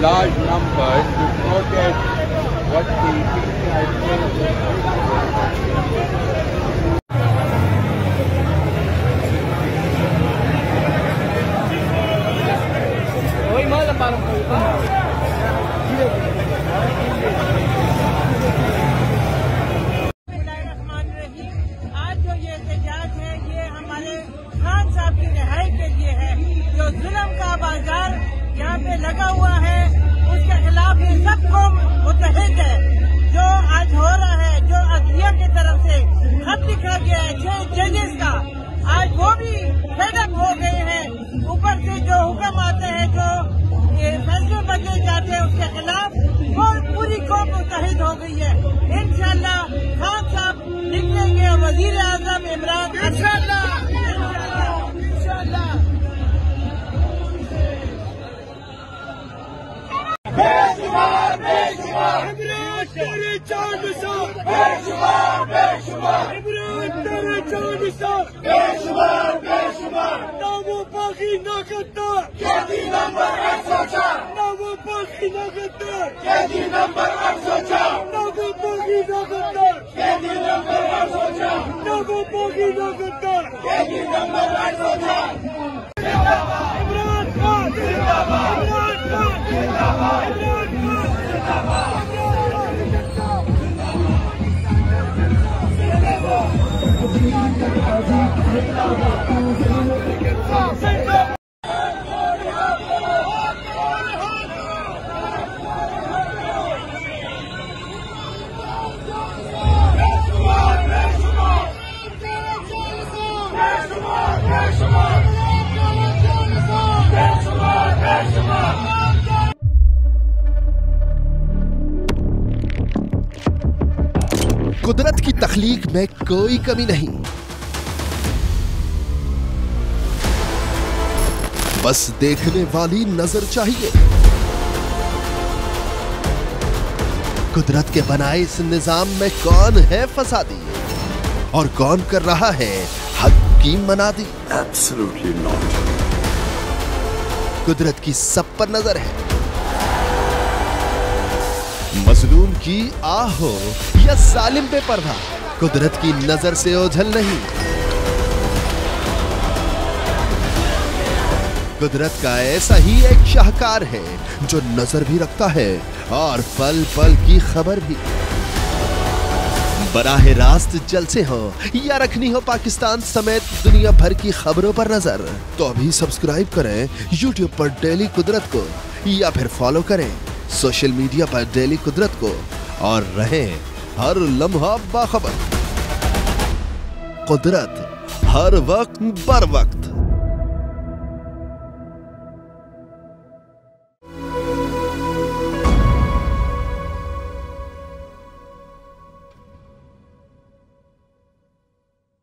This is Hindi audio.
large numbers to protest what the PCI आज की बाज़ार पे लगा हुआ है। उसके खिलाफ ये सब कौम मुतहद है। जो आज हो रहा है, जो अदलिया की तरफ़ से खत लिखा गया है, छह जजेस का, आज वो भी फेडअप हो गए हैं। ऊपर से जो हुक्म आते हैं, जो फैसले बदले जाते हैं, उसके खिलाफ वो पूरी कौम मुतहद हो गई है। इंशाल्लाह खान साहब निकलेंगे वज़ीर आज़म Imran Dertleri çağırmışlar. Beşumar, beşumar. Number number number number कुदरत की तखलीक में कोई कमी नहीं। बस देखने वाली नज़र चाहिए। कुदरत के बनाए इस निज़ाम में कौन है फसादी? और कौन कर रहा है हक की मनादी? Absolutely not. कुदरत की सब पर नज़र है। मजलूम की आहो या सालिम पे परवाह कुदरत की नज़र से ओझल नहीं। कुदरत का ऐसा ही एक शाहकार है, जो नज़र भी रखता है और पल पल की खबर भी। बराह रास्त जलसे हो या रखनी हो पाकिस्तान समेत दुनिया भर की खबरों पर नज़र तो अभी सब्सक्राइब करें यूट्यूब पर डेली कुदरत को या फिर फॉलो करें सोशल मीडिया पर डेली कुदरत को और रहें हर लम्हा बाखबर। कुदरत हर वक्त, बर वक्त।